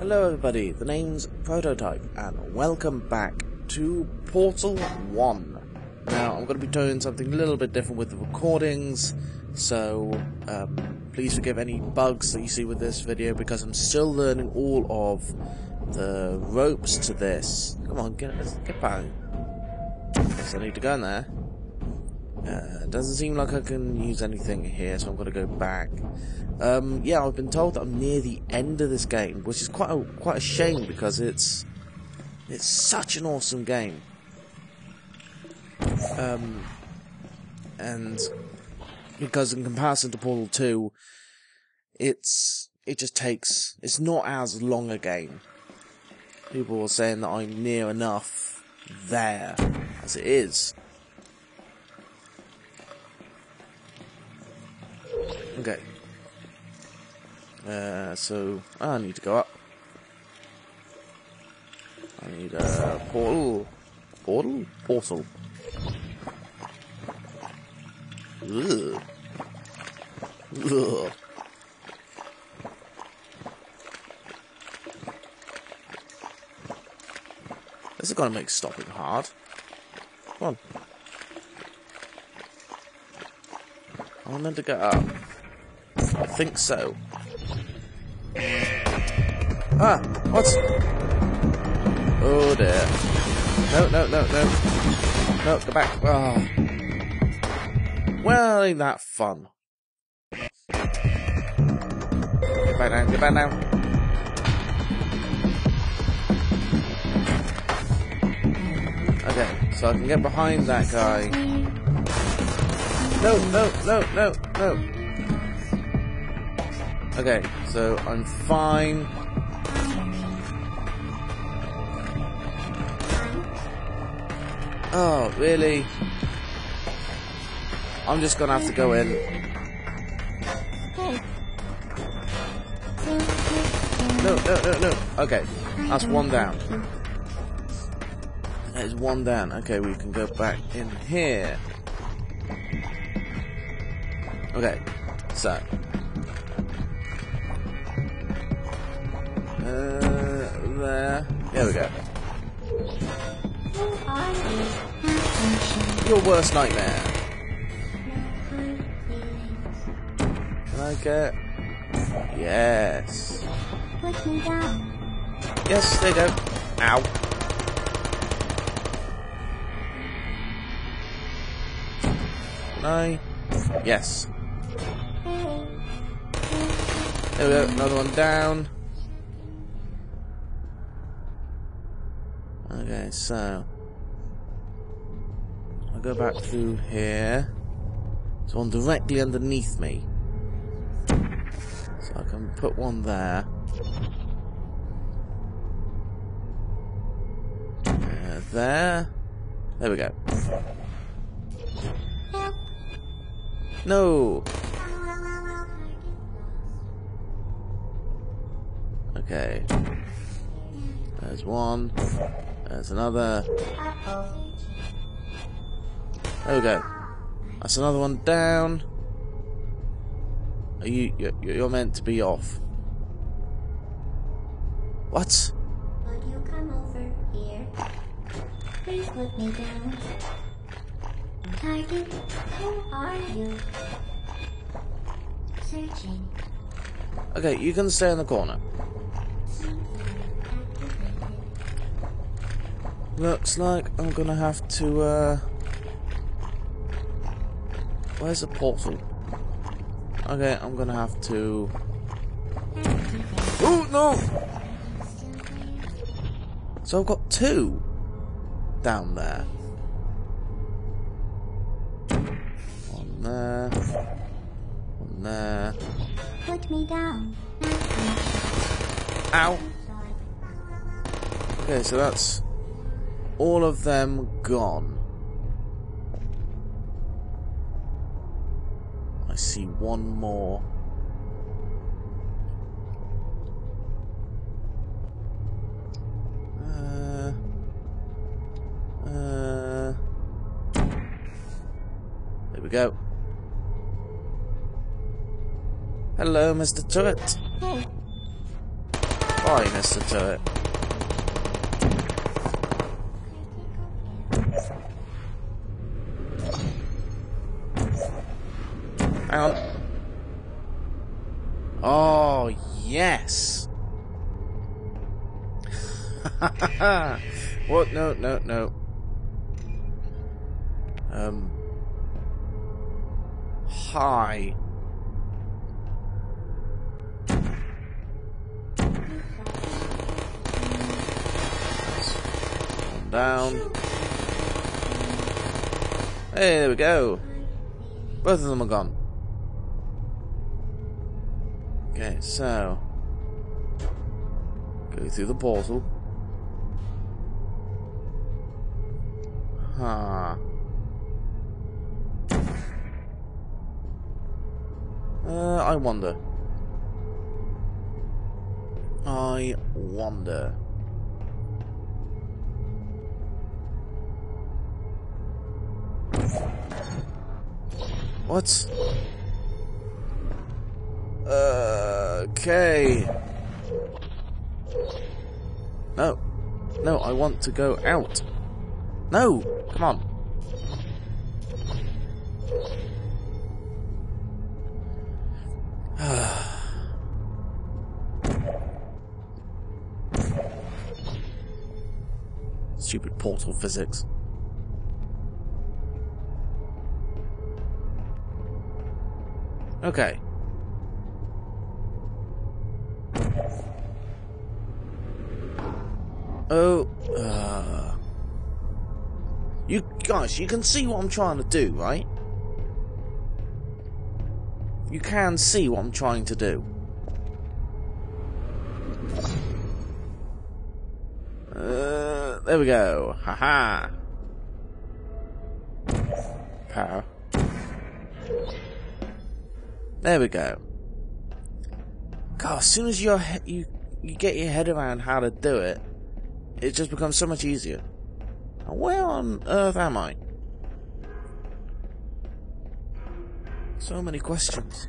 Hello everybody, the name's Prototype and welcome back to Portal 1. Now I'm going to be doing something a little bit different with the recordings, so um, please forgive any bugs that you see with this video because I'm still learning all of the ropes to this. Come on, get, get back. So I need to go in there. Uh, doesn't seem like I can use anything here, so I'm going to go back. Um, yeah, I've been told that I'm near the end of this game, which is quite a, quite a shame because it's it's such an awesome game. Um, and because in comparison to Portal 2, it's it just takes it's not as long a game. People are saying that I'm near enough there as it is. Okay. Uh, so, I need to go up. I need a portal. Portal? Portal. Ugh. Ugh. This is gonna make stopping hard. Come on. I'm meant to get up. I think so. Ah, what? Oh dear. No, no, no, no. No, go back. Oh. Well, ain't that fun? Get back down, get back down. Okay, so I can get behind that guy. No, no, no, no, no. Okay, so I'm fine. Oh, really? I'm just gonna have to go in. No, no, no, no. Okay, that's one down. That is one down. Okay, we can go back in here. Okay, so. There. There we go. Your worst nightmare. Can I get... Yes. Put me down. Yes, there you go. Ow. Can I? Yes. There we go, another one down. Okay, so I'll go back through here. So one directly underneath me. So I can put one there. Uh, there. There we go. No! Okay. There's one. There's another. There we go. That's another one down. Are you you're, you're meant to be off? What? Would you come over here? Please put me down. Target, who are you? Searching. Okay, you can stay in the corner. Looks like I'm gonna have to, uh... Where's the portal? Okay, I'm gonna have to... Oh, no! So I've got two down there. One there. One there. Put me down. Ow! Okay, so that's all of them gone. I see one more. Uh, uh, there we go. Hello, Mr. Turret. Sorry, Mr. Turret. Yes. what? No, no, no. Um. Hi. Down. Hey, there we go. Both of them are gone. Okay, so. Go through the portal. Huh. Uh, I wonder. I wonder. What? Uh, okay. No. No, I want to go out. No! Come on. Stupid portal physics. Okay. Oh, uh, you guys, you can see what I'm trying to do, right? You can see what I'm trying to do. Uh, there we go. Haha. Power. There we go. God, as soon as you you you get your head around how to do it, it just becomes so much easier. Where on earth am I? So many questions.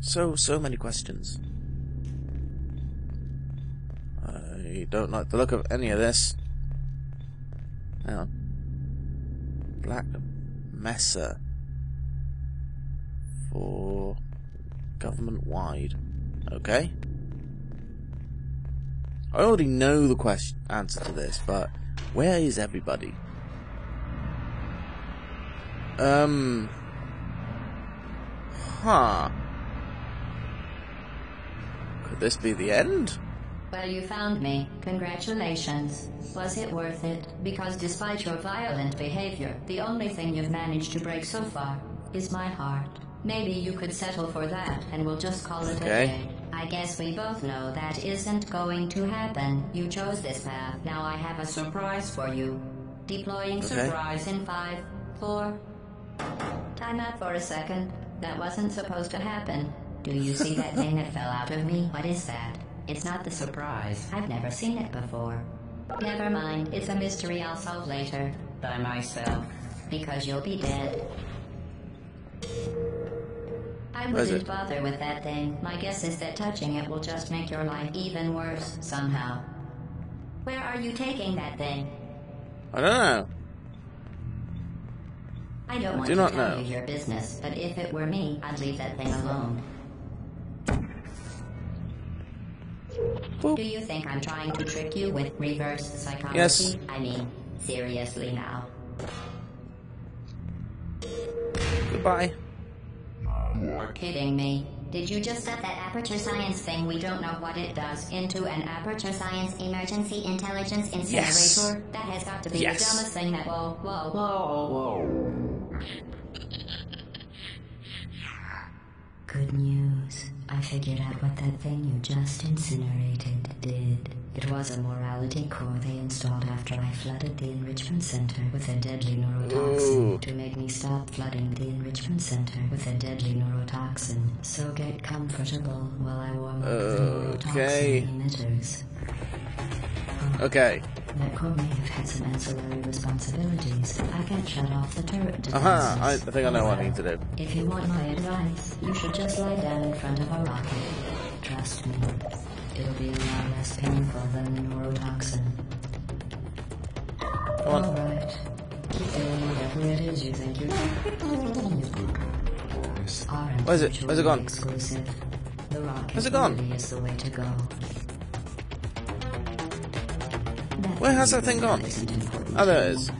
So, so many questions. I don't like the look of any of this. Hang on. Black Mesa. For government wide. Okay. I already know the question answer to this, but where is everybody? Um. Huh. Could this be the end? Well, you found me. Congratulations. Was it worth it? Because despite your violent behavior, the only thing you've managed to break so far is my heart. Maybe you could settle for that and we'll just call it Okay. a day. I guess we both know that isn't going to happen. You chose this path. Now I have a surprise for you. Deploying Okay. surprise in five, four. Time out for a second. That wasn't supposed to happen. Do you see that thing that fell out of me? What is that? It's not the surprise. I've never seen it before. Never mind. It's a mystery I'll solve later. By myself. Because you'll be dead. I wouldn't bother with that thing. My guess is that touching it will just make your life even worse somehow. Where are you taking that thing? I don't know. I don't want do to not tell know. you your business, but if it were me, I'd leave that thing alone. Boop. Do you think I'm trying to trick you with reverse psychology? Yes. I mean, seriously now. Goodbye. You're kidding me. Did you just set that aperture science thing we don't know what it does into an aperture science emergency intelligence incinerator? Yes. That has got to be Yes. the dumbest thing that whoa whoa whoa whoa. Good news. I figured out what that thing you just incinerated did. It was a morality core they installed after I flooded the enrichment center with a deadly neurotoxin Ooh. to make me stop flooding the enrichment center with a deadly neurotoxin. So get comfortable while I warm up the Okay. neurotoxin emitters. Okay. That core may have had some ancillary responsibilities. I can't shut off the turret defenses. Aha, I, I think I know what I need to do. If you want my advice, you should just lie down in front of a rocket. Trust me, it'll be a lot less painful than the neurotoxin. Come on. Alright. Keep doing whatever it is you think you're Orange Where's it? Where's it gone? Exclusive. The rocket Where's it gone? really is the way to go. Where has that thing gone? Oh, there it is.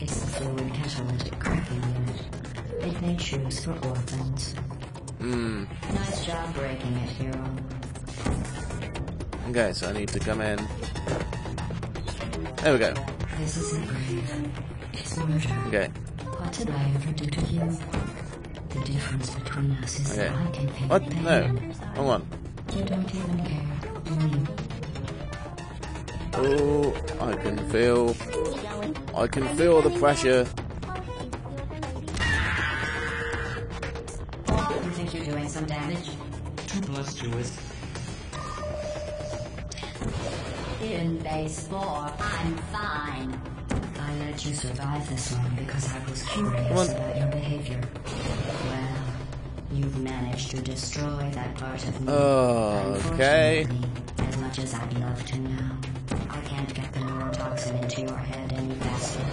It's the catalytic cracking unit. It made shoes for orphans. Hmm. Nice job breaking it, hero. Okay, so I need to come in. There we go. This isn't grave. It's murder. Okay. What did I ever do to you? The difference between us is Okay. that I can feel What? pain. No. Hold on. You don't even care, do you? Oh, I can feel. I can feel the pressure. You think you're doing some damage? Two plus two is In base four, I'm fine. I let you survive this one because I was curious about your behavior. Well, you've managed to destroy that part of me. Oh, okay. As much as I'd love to now, Can't get the neurotoxin into your head any faster.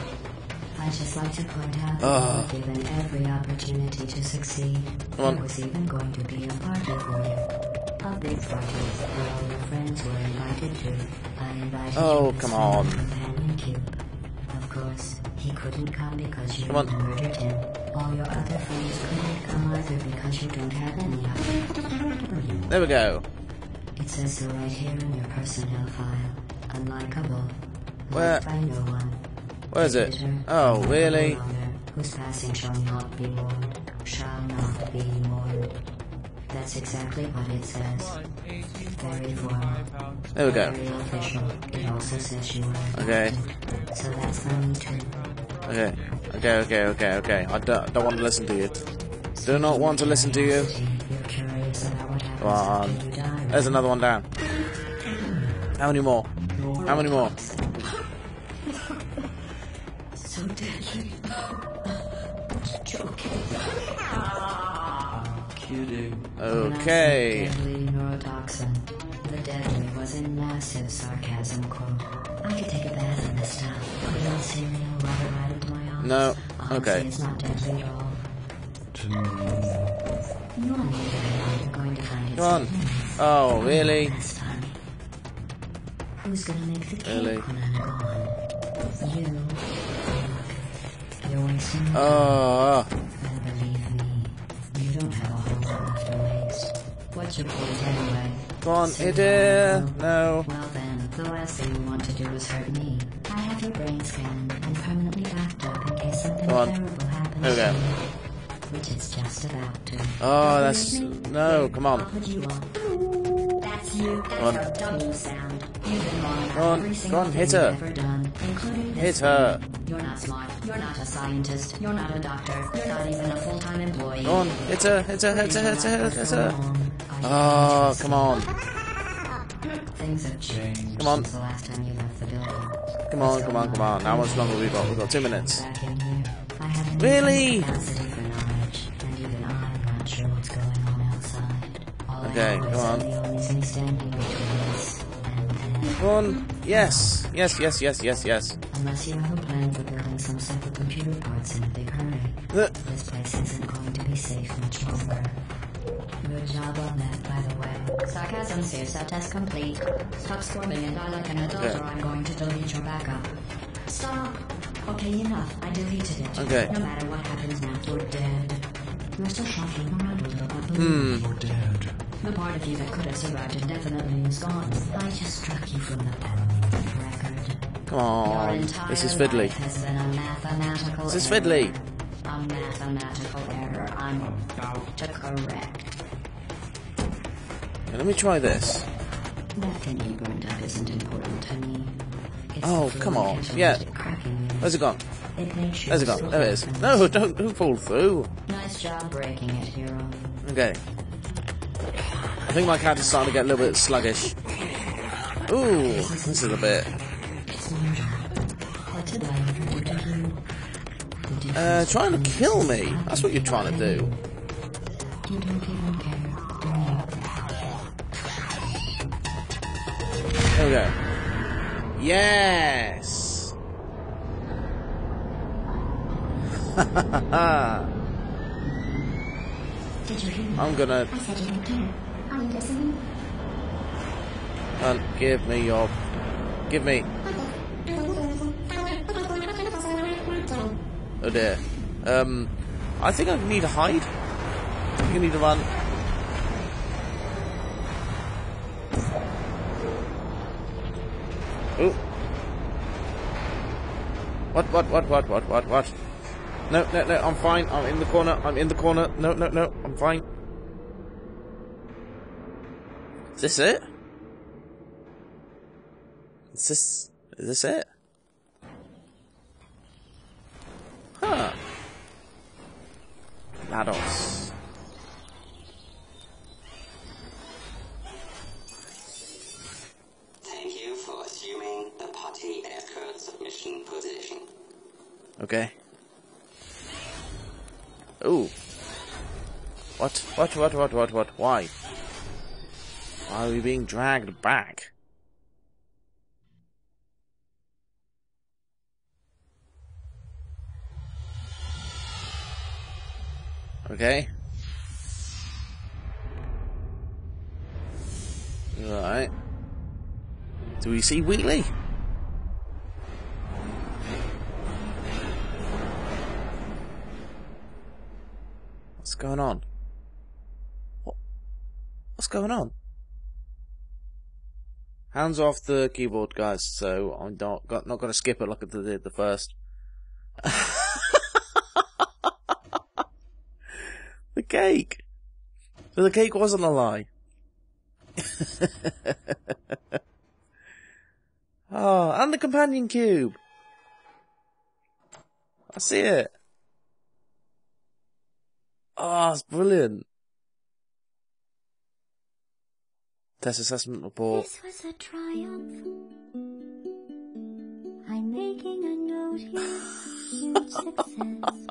I'd just like to point out that ah. Oh. you were given every opportunity to succeed. On. There was even going to be a party for you. A big party where all your friends were invited to. I invited Oh, you to come on. companion cube. Of course, he couldn't come because you Come murdered him. All your other friends couldn't come either because you don't have any of them. There we go. It says so right here in your personnel file. Where- Liked by no one. Where is it? Oh, really? Whose passing shall not be mourned. Shall not be mourned. That's exactly what it says. Very formal. There we go. Very official. It also says you were Okay. So that's for me too. Okay. Okay, okay, okay, okay. I don't, don't want to listen to you. Do not want to listen to you. You're curious about what happens Come on. after you die. There's another one down. How many more? How many more? Okay. Deadly neurotoxin. The deadly was in massive sarcasm quote. I could take a bath in this stuff. Put it on cereal, rub it right into my arms. No. Honestly, Okay. It's not deadly at all. To me. You on the other hand are going to find it Come on. Oh, really? Who's gonna make the cake Really? when I'm gone? You. You're wasting your oh, time. Oh, What's anyway? come on, hit down, no? Well then, the last thing you want to do is hurt me. I have your brain scanned and permanently backed up in case something terrible happens There we go. to you. Which it's just about to. Oh, that's no. Come on. you. That's you. That's on. your dumb sound. You've been wrong Go on, go on, hit her. done, Hit her. You're not smart. You're not a scientist. You're not a doctor. You're not even a full-time employee. Go on, hit her, hit her, hit her, hit her, hit her. Oh, come on. Things have changed Come on. since the last time you left the building. Come on, come on, come on. How much longer we got? We've got two minutes. Back in here, I have a Really? capacity for knowledge, and even I'm not sure what's going on outside. Okay, come on. I'm the only thing standing between us and them. Come on. Yes, yes, yes, yes, yes, yes. Unless you have a plan for building some of computer parts in a big hurry, this place isn't going to be safe much longer. Good job on that, by the way. Sarcasm saves that test complete. Stop squirming and die like an adult, Okay. or I'm going to delete your backup. Stop! Okay, enough. I deleted it. Okay. No matter what happens now, you're dead. You're still shuffling around a little, but Hmm. You're dead. the part of you that could have survived indefinitely is gone. I just struck you from the path record. Come on. This is fiddly. life has been a mathematical This is error. fiddly. A mathematical error I'm about to correct. Okay, let me try this. Nothing you isn't important, honey. Oh, come on. Yeah. Where's it gone? There's it gone. There it is. No, don't, don't fall through. Nice job breaking it, hero. Okay. I think my character's starting to get a little bit sluggish. Ooh, this is a bit. Uh, trying to kill me. That's what you're trying to do. We go. Yes! Did you hear me? I'm gonna I said you don't care. Are you listening? uh, give me your. Give me. Oh dear. Um, I think I need to hide. I think I need to run. Oh. What, what, what, what, what, what, what? No, no, no, I'm fine. I'm in the corner. I'm in the corner. No, no, no, I'm fine. Is this it? Is this, is this it? What? What? What? What? Why? Why are we being dragged back? Okay. Right. Do we see Wheatley? What's going on? Going on? Hands off the keyboard, guys. So I'm not got, not going to skip it like I did the first. the cake. So the cake wasn't a lie. oh, and the companion cube. I see it. Oh, it's brilliant. Test assessment report. This was a triumph. I'm making a note here. Huge success.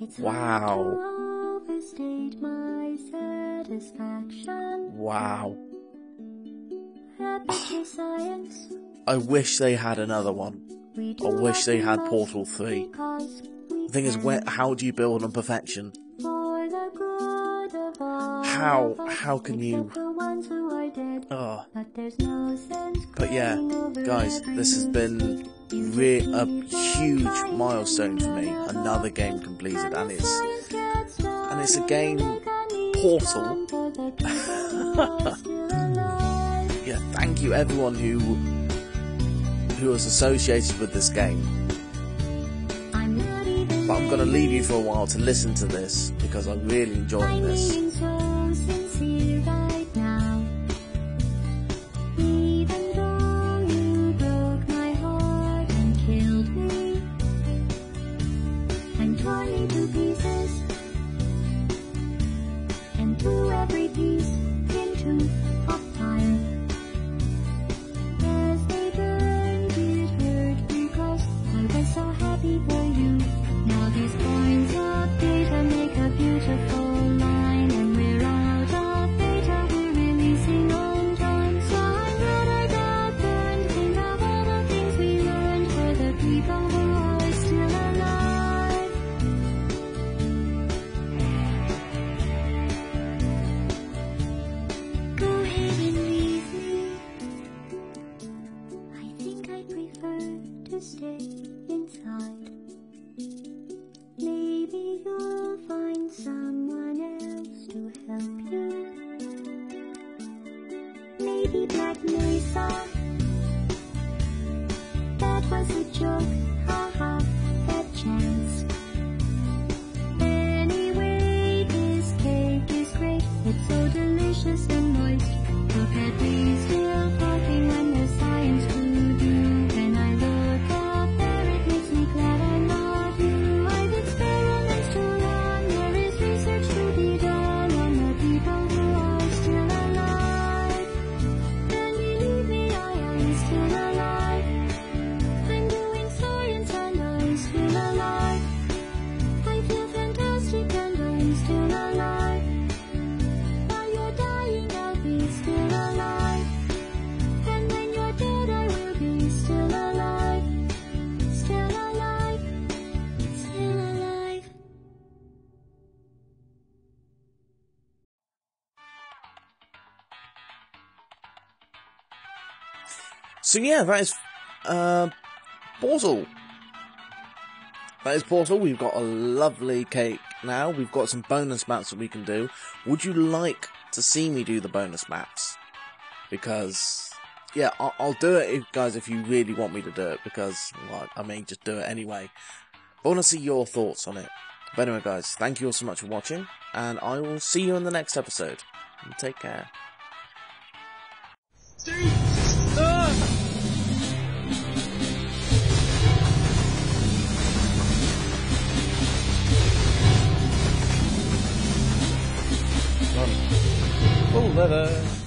It's hard Wow. to overstate my satisfaction. Wow. Happy science. I wish they had another one. I wish they had Portal 3. The thing is, where, how do you build on perfection? for the good of all How- how can you- who are dead. Oh, But there's no sense but yeah, guys, this has been re- a huge milestone for me. Another game completed, and it's and it's a game Portal. yeah. Thank you everyone who who was associated with this game. But I'm gonna leave you for a while to listen to this because I'm really enjoying this. Torn into pieces, prefer to stay inside. So yeah, that is uh, Portal. That is Portal. We've got a lovely cake now. We've got some bonus maps that we can do. Would you like to see me do the bonus maps? Because yeah, I'll, I'll do it, if, guys, if you really want me to do it. Because well, I may just do it anyway. But I want to see your thoughts on it. But anyway, guys, thank you all so much for watching, and I will see you in the next episode. Take care. Full leather.